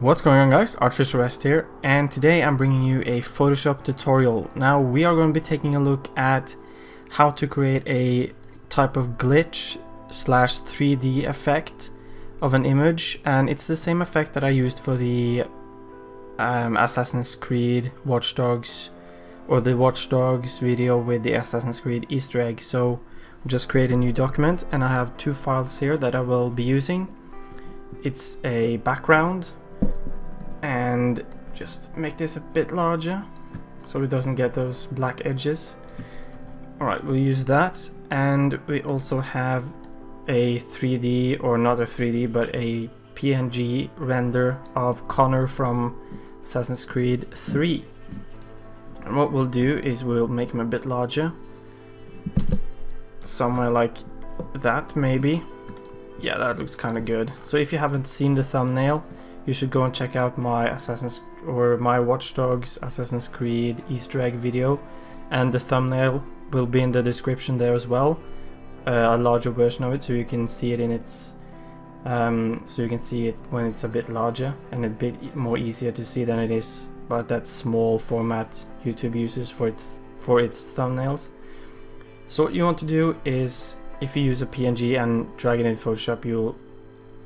What's going on guys, Artificial Rest here, and today I'm bringing you a Photoshop tutorial. Now we are going to be taking a look at how to create a type of glitch slash 3D effect of an image, and it's the same effect that I used for the um, Assassin's Creed Watch Dogs, or the Watch Dogs video with the Assassin's Creed Easter egg. So just create a new document, and I have two files here that I will be using. It's a background and just make this a bit larger so it doesn't get those black edges. Alright, we'll use that and we also have a 3D or not a 3D but a PNG render of Connor from Assassin's Creed 3. And what we'll do is we'll make him a bit larger. Somewhere like that maybe. Yeah, that looks kind of good. So if you haven't seen the thumbnail, you should go and check out my Assassin's or my Watch Dogs Assassin's Creed Easter egg video and the thumbnail will be in the description there as well uh, a larger version of it so you can see it in its um, so you can see it when it's a bit larger and a bit more easier to see than it is but that small format YouTube uses for it for its thumbnails. So what you want to do is if you use a PNG and drag it in Photoshop you'll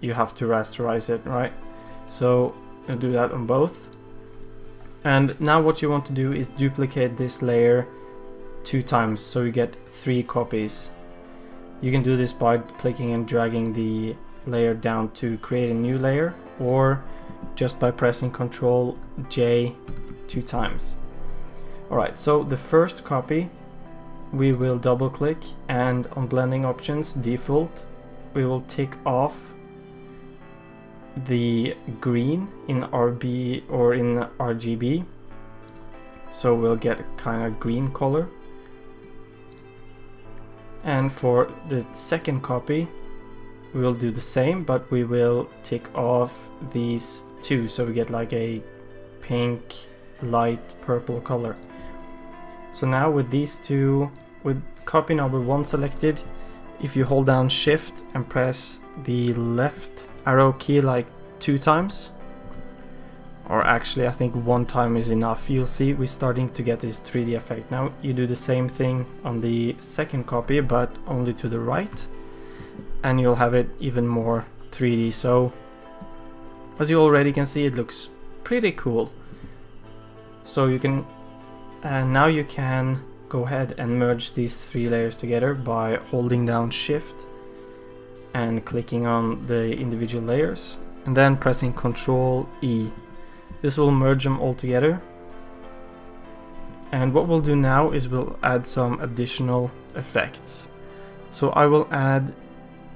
you have to rasterize it right so I'll do that on both. And now what you want to do is duplicate this layer two times so you get three copies. You can do this by clicking and dragging the layer down to create a new layer or just by pressing Ctrl J two times. Alright, so the first copy we will double click and on blending options default we will tick off the green in RB or in RGB so we'll get a kind of green color. And for the second copy we'll do the same but we will tick off these two. So we get like a pink light purple color. So now with these two with copy number one selected if you hold down shift and press the left arrow key like two times? Or actually I think one time is enough. You'll see we're starting to get this 3D effect. Now you do the same thing on the second copy but only to the right and you'll have it even more 3D so as you already can see it looks pretty cool. So you can and now you can go ahead and merge these three layers together by holding down shift and clicking on the individual layers and then pressing Ctrl E. This will merge them all together. And what we'll do now is we'll add some additional effects. So I will add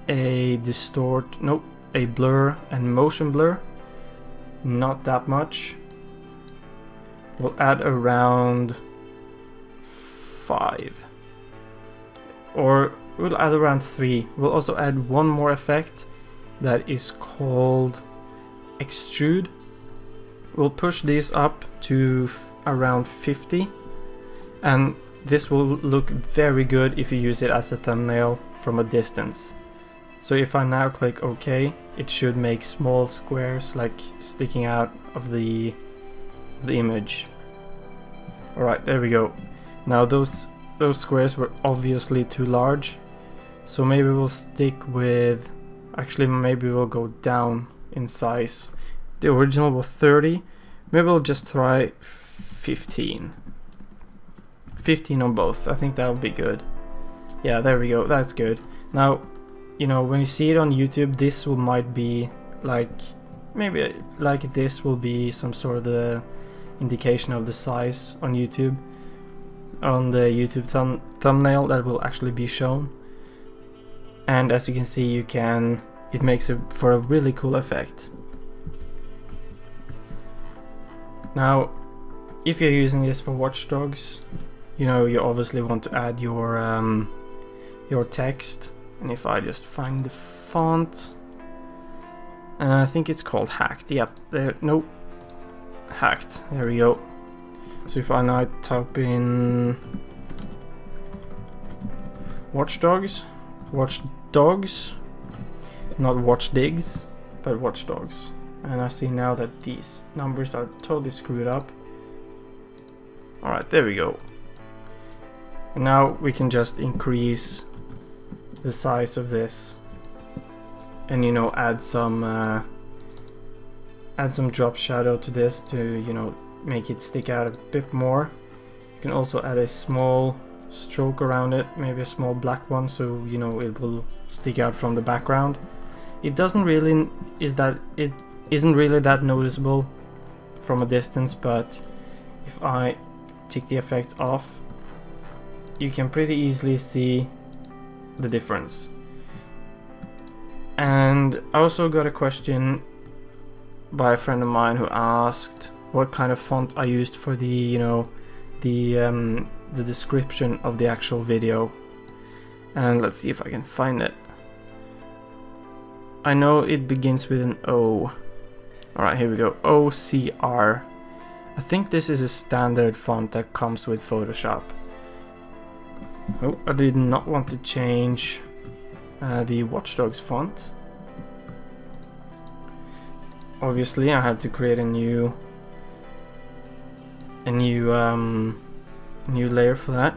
a distort, nope, a blur and motion blur. Not that much. We'll add around five. Or we'll add around three. We'll also add one more effect that is called extrude. We'll push these up to around 50 and this will look very good if you use it as a thumbnail from a distance. So if I now click OK, it should make small squares like sticking out of the, the image. Alright, there we go. Now those those squares were obviously too large, so maybe we'll stick with, actually maybe we'll go down in size. The original was 30, maybe we'll just try 15. 15 on both, I think that'll be good. Yeah, there we go, that's good. Now, you know, when you see it on YouTube, this will might be like, maybe like this will be some sort of the indication of the size on YouTube. On the YouTube thumb thumbnail that will actually be shown and as you can see you can it makes it for a really cool effect. Now if you're using this for Watch Dogs you know you obviously want to add your um, your text. And if I just find the font uh, I think it's called hacked. Yep there nope. Hacked. There we go. So if I now type in Watch Dogs Watch Dogs. Not Watch Digs, but Watch Dogs. and I see now that these numbers are totally screwed up. Alright, there we go. And now we can just increase the size of this and you know add some uh, add some drop shadow to this to you know make it stick out a bit more you can also add a small stroke around it maybe a small black one so you know it will stick out from the background. It doesn't really is that it isn't really that noticeable from a distance but if I take the effects off you can pretty easily see the difference. And I also got a question by a friend of mine who asked what kind of font I used for the you know the um, the description of the actual video. And let's see if I can find it. I know it begins with an O. Alright here we go. OCR I think this is a standard font that comes with Photoshop. Oh I did not want to change uh, the Watchdogs font. Obviously I had to create a new a new um, new layer for that.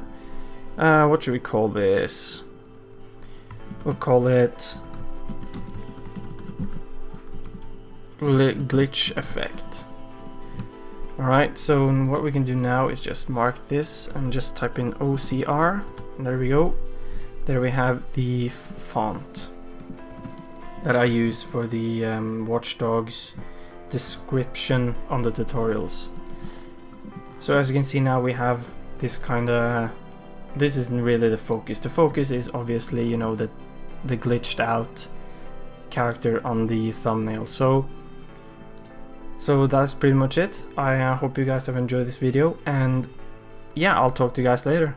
Uh, what should we call this? We'll call it glitch effect. Alright, so what we can do now is just mark this and just type in OCR. There we go. There we have the font that I use for the um, Watch Dogs description on the tutorials. So as you can see now we have this kind of this isn't really the focus. The focus is obviously you know the the glitched out character on the thumbnail. So so that's pretty much it. I uh, hope you guys have enjoyed this video and yeah I'll talk to you guys later.